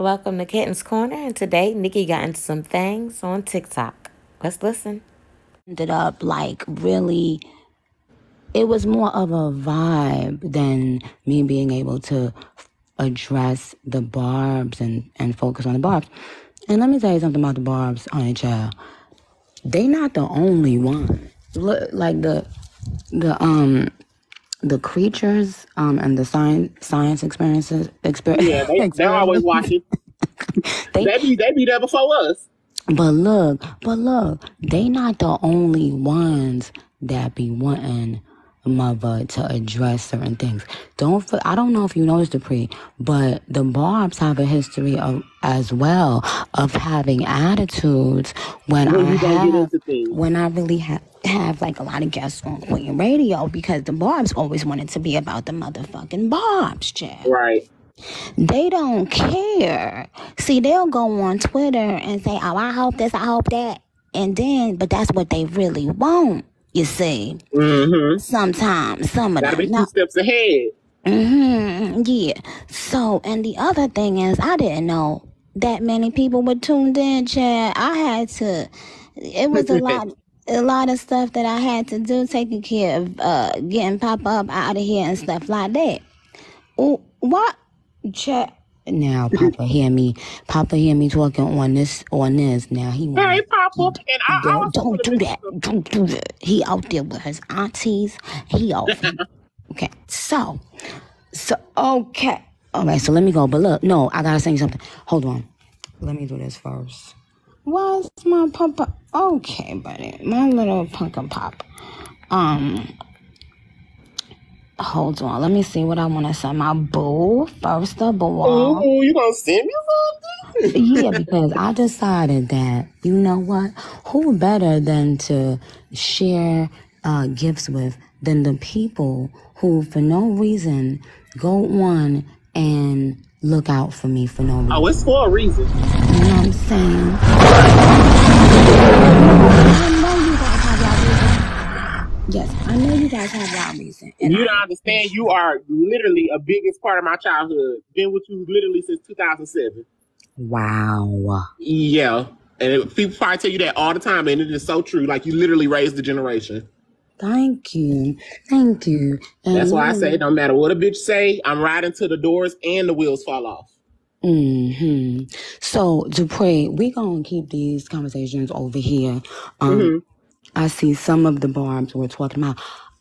Welcome to Kitten's Corner, and today Nicki got into some things on TikTok. Let's listen. ended up like really it was more of a vibe than me being able to address the barbs and, and focus on the barbs. And let me tell you something about the barbs, on honey child. They not the only one. Look like the the um the creatures um and the science science experiences experience Yeah, they they're always watching. they They be they be there before us. But look, but look, they not the only ones that be wanting mother to address certain things. Don't I don't know if you noticed Dupree, but the Barbs have a history of as well of having attitudes when When I you gonna get have when I really have have like a lot of guests on Queen Radio because the Barbs always wanted to be about the motherfucking Barbs, Chad. Right. They don't care. See, they'll go on Twitter and say, "Oh, I hope this, I hope that," and then, but that's what they really want. You see, Mm-hmm. sometimes some of Gotta be two not. steps ahead. Mm-hmm, yeah. So, and the other thing is, I didn't know that many people were tuned in. Chad, I had to. It was a lot. A lot of stuff that I had to do, taking care of, uh, getting pop up out of here and stuff like that. What? Chat. Now, Papa, hear me. Papa, hear me talking on this. On this. Now he Hey. Papa, and I, I Don't, also don't do that. Don't do that. He out there with his aunties. He out. okay. So, so okay. All right. So let me go. But look, no, I gotta say something. Hold on. Let me do this first. Why's my papa? Okay, buddy. My little pumpkin pop. Um. Hold on. Let me see what I want to say. My boo. First of all. Ooh, you gonna send me something? Yeah, because I decided that, you know what? Who better than to share uh, gifts with than the people who, for no reason, go on and look out for me for no reason. Oh, it's for a reason. You know what I'm saying? I know you guys have y'all reason. Yes, I know you guys have reason. And You I don't understand. You are literally a biggest part of my childhood. Been with you literally since 2007. Wow. Yeah. And it, people probably tell you that all the time, and it is so true. Like you literally raised the generation. Thank you. Thank you. And That's why I say, no matter what a bitch say, I'm riding till the doors and the wheels fall off. hmm So, Dupree, we gonna keep these conversations over here. Um, hmm I see some of the barbs we're talking about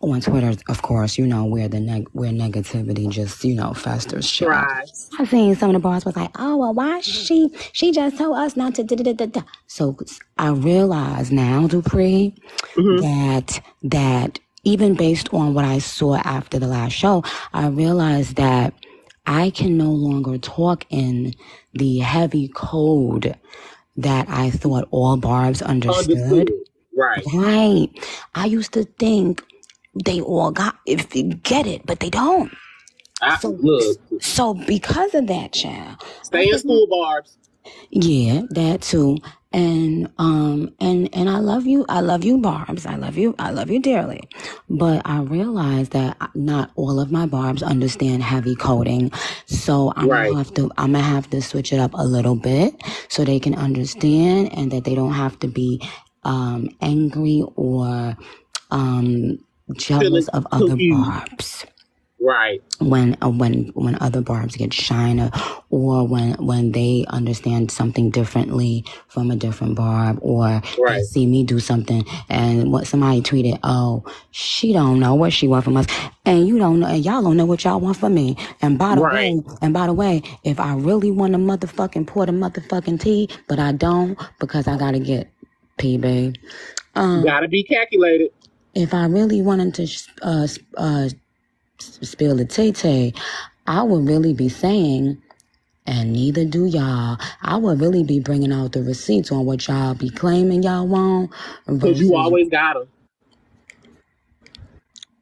on Twitter, of course, you know, where the neg- where negativity just, you know, festers shit. Tries. I seen some of the barbs was like, oh well, why she she just told us not to da da da da. da." So I realize now, Dupree, hmm that that even based on what I saw after the last show, I realized that I can no longer talk in the heavy code that I thought all barbs understood. Understood. Right. Right. I used to think they all got if they get it, but they don't. I, So look, so because of that, child, stay in school, Barbs. yeah, that too. And um and and I love you. I love you, Barbs. I love you. I love you dearly. But I realize that not all of my Barbs understand heavy coding. So I'm Right. gonna have to I'm gonna have to switch it up a little bit so they can understand and that they don't have to be um angry or um jealous of other. Barbs Right. when uh, when when other barbs get shiner or when when they understand something differently from a different barb or they see me do something and what somebody tweeted oh she don't know what she want from us and you don't know and y'all don't know what y'all want from me and by the Right. way and by the way if i really want to motherfucking pour the motherfucking tea but i don't because i gotta get pee babe um Gotta be calculated. if i really wanted to sh- uh, s- uh spill the tay tay, I would really be saying, and neither do y'all. I would really be bringing out the receipts on what y'all be claiming y'all want Cause you versus always got them.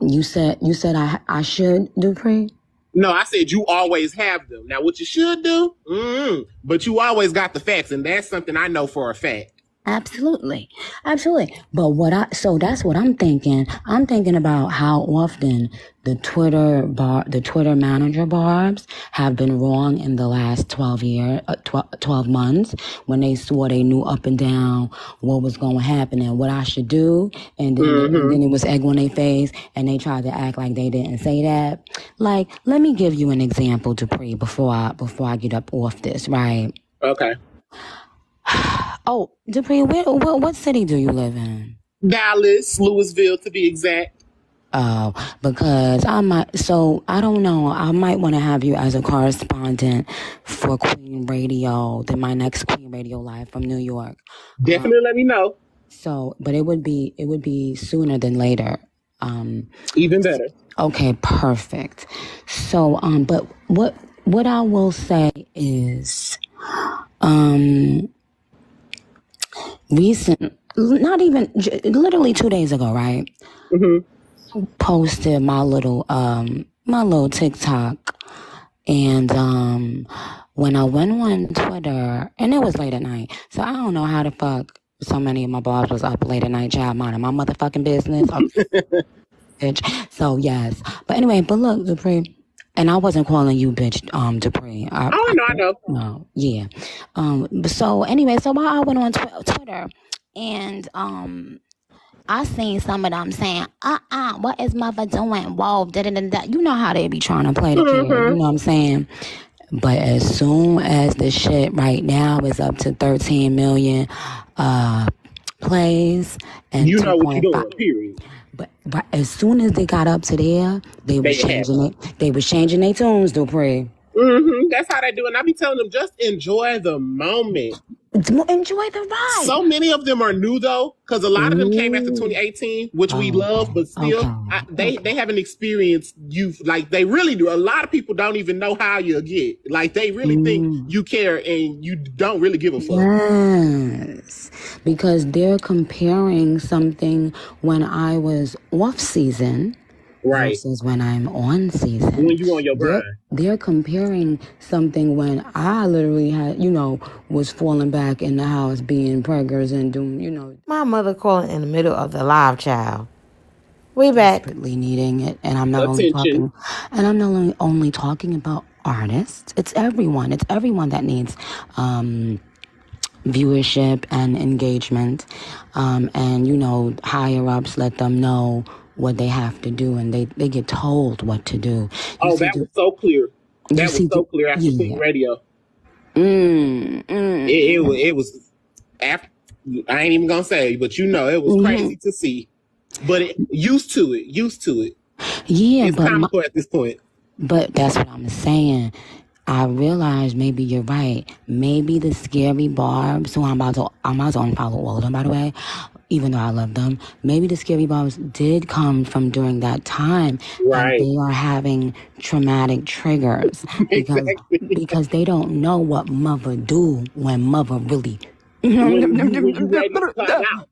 you said you said I I should Dupree. No, I said you always have them. Now, what you should do, mm but you always got the facts, and that's something I know for a fact. Absolutely. Absolutely. But what I, so that's what I'm thinking. I'm thinking about how often the Twitter bar, the Twitter manager barbs have been wrong in the last 12 year, uh, 12, 12 months when they swore they knew up and down what was going to happen and what I should do. And then, and then it was egg on their face and they tried to act like they didn't say that. Like, let me give you an example, Dupree, before I, before I get up off this, right? Okay. Oh, Dupree, where, what, what city do you live in? Dallas, Louisville to be exact. Oh, because I might, so I don't know. I might want to have you as a correspondent for Queen Radio, then my next Queen Radio live from New York. Definitely let me know. So, but it would be, it would be sooner than later. Um, Even better. okay, perfect. So, um, but what, what I will say is, um, recent, not even, literally two days ago, right? posted my little um my little TikTok and um when I went on Twitter and it was late at night. So I don't know how the fuck so many of my barbs was up late at night, child minding my motherfucking business. bitch. So yes. But anyway, but look, Dupree, and I wasn't calling you bitch, um, Dupree. I, Oh, no, I know. no, yeah. Um, so anyway, so while I went on tw- Twitter and um I seen some of them saying, uh uh, what is mother doing? Whoa, da da da. You know how they be trying to play the kid. You know what I'm saying? But as soon as the shit right now is up to 13 million uh plays and You know what you're doing, period. But, but as soon as they got up to there, they was They have changing it. They was changing their tunes, Dupree. Hmm That's how they do it. And I be telling them, just enjoy the moment. Enjoy the ride. So many of them are new though, because a lot of them came after Ooh. 2018, which we Oh, love, but still, okay. I, they Okay. they haven't experienced you like they really do. A lot of people don't even know how you get. Like they really think Mm. you care and you don't really give a fuck. Yes, because they're comparing something when I was off season Right. versus when I'm on season. When you on your They're, they're comparing something when I literally had, you know, was falling back in the house being preggers and doing, you know, My mother calling in the middle of the live, child. We back. desperately needing it. And I'm not only talking, and I'm not only, only talking about artists. It's everyone. It's everyone that needs, um, viewership and engagement. Um, and, you know, higher ups let them know what they have to do and they, they get told what to do. You Oh, see, that was so clear. That was so the, clear after yeah. Radio. Mm, mm, It, it was it was after I ain't even gonna say, but you know, it was hmm crazy to see. But it, used to it, used to it. Yeah, It's but my, at this point. but that's what I'm saying. I realize maybe you're right. Maybe the scary barbs, who I'm about to, I'm about to unfollow all of them, by the way, even though I love them. Maybe the scary barbs did come from during that time, Right. they are having traumatic triggers because exactly. because they don't know what mother do when mother really. You when you ready to clock out.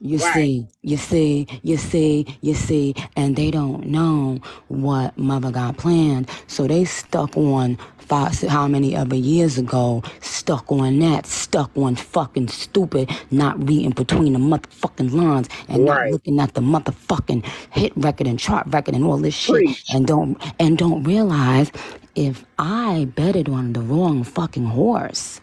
You Right. see, you see, you see, you see, and they don't know what mother got planned. So they stuck on five, how many other years ago, stuck on that, stuck on fucking stupid, not reading between the motherfucking lines and not looking at the motherfucking hit record and chart record and all this shit Preach. and don't, and don't realize if I betted on the wrong fucking horse,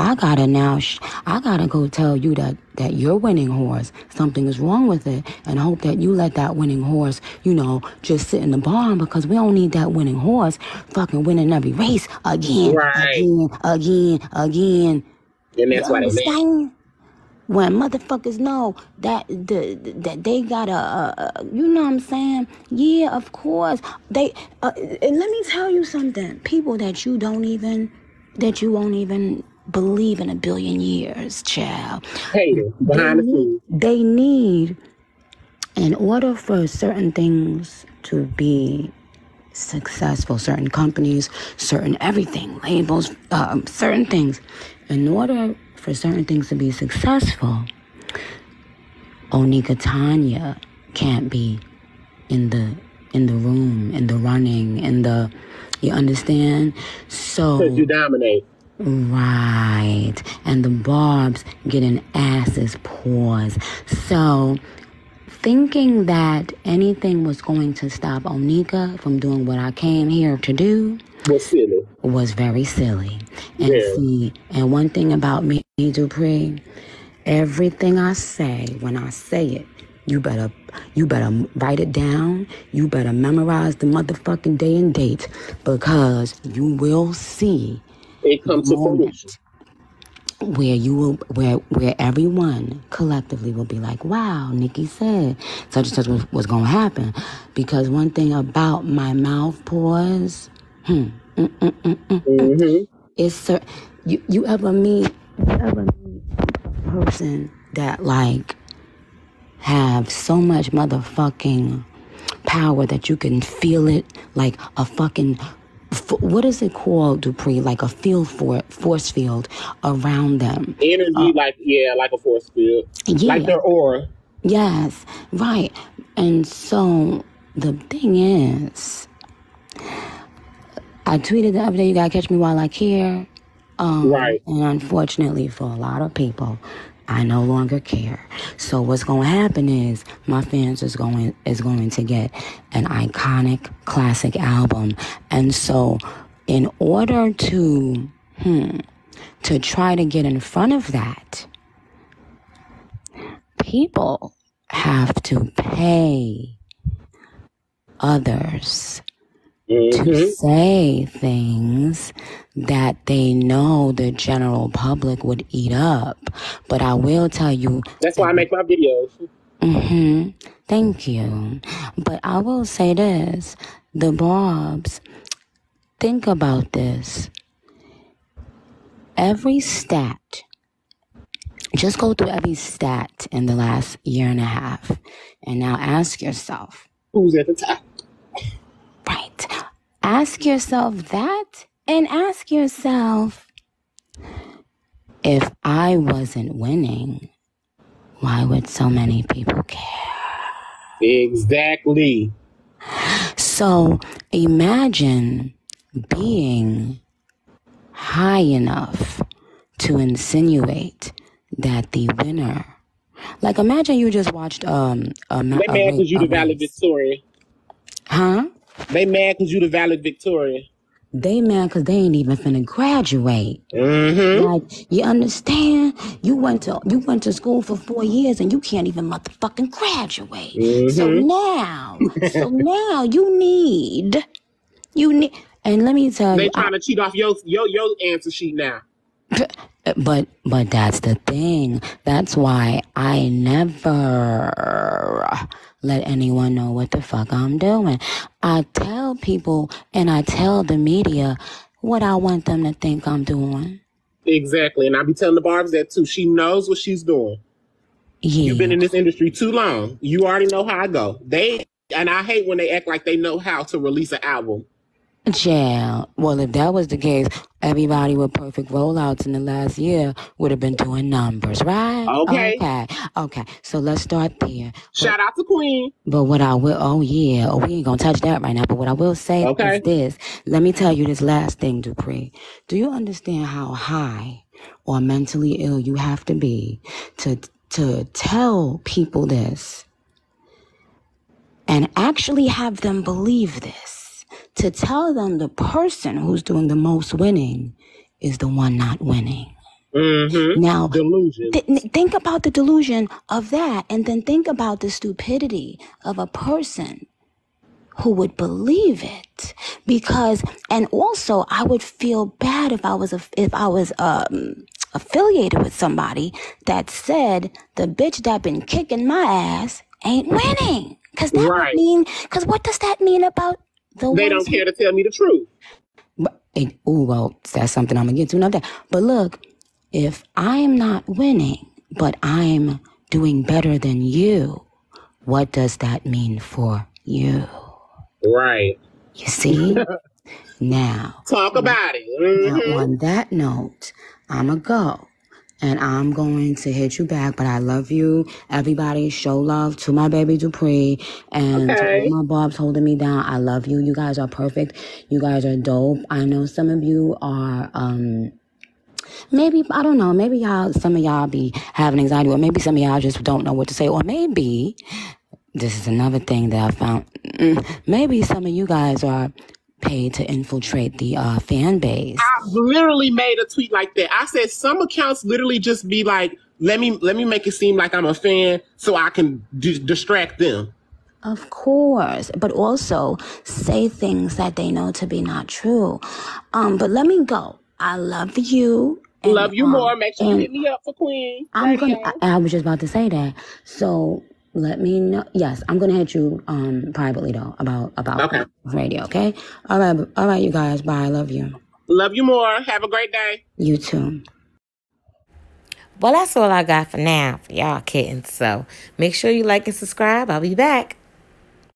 I gotta now, sh- I gotta go tell you that that your winning horse, something is wrong with it, and hope that you let that winning horse, you know, just sit in the barn because we don't need that winning horse fucking winning every race again, Right. again, again, again. And You that's why they mad. When motherfuckers know that the that they got a, a, a you know what I'm saying? Yeah, of course. They uh, and let me tell you something. People that you don't even that you won't even believe in a billion years, child. They behind the need scenes. they need in order for certain things to be successful, certain companies, certain everything, labels, um, certain things. In order for certain things to be successful, Onika Tanya can't be in the in the room, in the running, in the you understand? So you dominate. Right. And the barbs getting asses paws. So thinking that anything was going to stop Onika from doing what I came here to do Was silly. was very silly. And Yeah. see, and one thing about me, Dupree, everything I say, when I say it, you better you better write it down. You better memorize the motherfucking day and date because you will see It comes to moment fruition. where you will where where everyone collectively will be like, "Wow, Nicki said such and such was, was going to happen." Because one thing about my mouth pause, hmm, mm, mm, mm, mm, Mm-hmm. is cer- you you ever meet you ever meet a person that like have so much motherfucking power that you can feel it like a fucking f- what is it called Dupree like a field for force field around them Energy, like yeah, like a force field, yeah like their aura. Yes, right. And so the thing is, I tweeted the other day, you gotta catch me while I care. Um, Right. And unfortunately for a lot of people, I no longer care. So what's going to happen is my fans is going is going to get an iconic classic album, and so in order to hmm, to try to get in front of that, people have to pay others to Mm-hmm. say things that they know the general public would eat up. But I will tell you, That's why I make my videos. hmm thank you. But I will say this the Barbs, think about this. Every stat, just go through every stat in the last year and a half, and now ask yourself, Who's at the top? Right. Ask yourself that and ask yourself if I wasn't winning, why would so many people care? Exactly. So imagine being high enough to insinuate that the winner, like imagine you just watched um a, ma- They a, mad ra- you the valid race, huh? They mad because you the valedictorian. They mad because they ain't even finna graduate. Mm-hmm. Like you understand? You went to you went to school for four years and you can't even motherfucking graduate. So Mm-hmm. now, so now you need you need. And let me tell They you, I, trying to cheat off your your your answer sheet now. but but that's the thing. That's why I never let anyone know what the fuck I'm doing. I tell people and I tell the media what I want them to think I'm doing. Exactly. And I be telling the Barbs that too. She knows what she's doing. You've been in this industry too long. You already know how I go. They and I hate when they act like they know how to release an album. Yeah. Well, if that was the case, everybody with perfect rollouts in the last year would have been doing numbers, right? Okay. Okay. Okay. So let's start there. But Shout out to Queen. but what I will, oh yeah, oh we ain't gonna touch that right now. But what I will say Okay. is this: let me tell you this last thing, Dupree. Do you understand how high or mentally ill you have to be to to tell people this and actually have them believe this? To tell them the person who's doing the most winning is the one not winning. Mm-hmm. Now, Delusion. Th- think about the delusion of that, and then think about the stupidity of a person who would believe it. Because, and also, I would feel bad if I was a, if I was um, affiliated with somebody that said the bitch that been kicking my ass ain't winning. Cause that Right. would mean. Cause what does that mean about the They don't care to tell me the truth. but it, oh well, that's something I'm gonna get to another day. But look, if I'm not winning, but I'm doing better than you, what does that mean for you? Right. You see? now, Talk about it. now Mm-hmm. on that note, I'ma go. And I'm going to hit you back, but I love you. Everybody show love to my baby Dupree and to Okay. all my barbs holding me down. I love you. You guys are perfect. You guys are dope. I know some of you are um maybe I don't know. Maybe y'all, some of y'all be having anxiety, or maybe some of y'all just don't know what to say, or maybe this is another thing that I found. Mm, maybe some of you guys are paid to infiltrate the uh, fan base. I literally made a tweet like that. I said some accounts literally just be like, "Let me let me make it seem like I'm a fan, so I can d- distract them." Of course, but also say things that they know to be not true. Um, but let me go. I love you. and, Love you um, more. Make sure you hit me up for Queen. I'm Radio. gonna. I, I was just about to say that. So let me know. Yes, I'm gonna hit you um privately though about about Okay. radio. Okay. All right. All right, you guys. Bye. I love you. Love you more. Have a great day. You too. Well, that's all I got for now for y'all kittens. So make sure you like and subscribe. I'll be back.